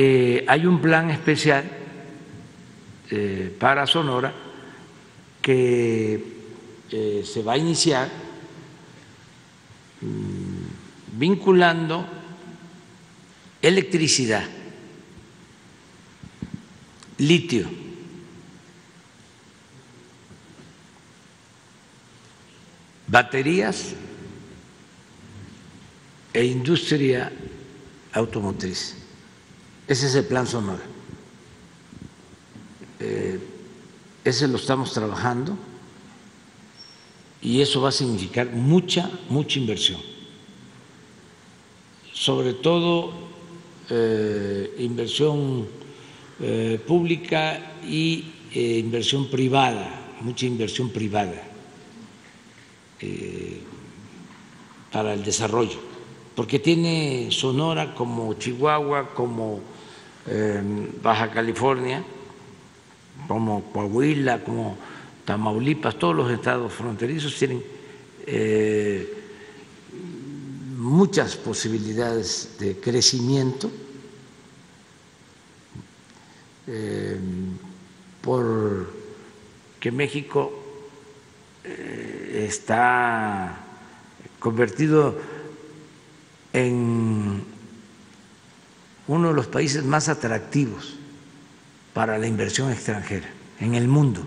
eh, hay un plan especial eh, para Sonora que eh, se va a iniciar mm, vinculando electricidad, litio, baterías e industria automotriz. Ese es el plan Sonora. Eh, ese lo estamos trabajando y eso va a significar mucha, mucha inversión. Sobre todo eh, inversión eh, pública y inversión privada, mucha inversión privada para el desarrollo, porque tiene Sonora como Chihuahua, como Baja California, como Coahuila, como Tamaulipas, todos los estados fronterizos tienen eh, muchas posibilidades de crecimiento eh, porque México eh, está convertido en uno de los países más atractivos para la inversión extranjera en el mundo.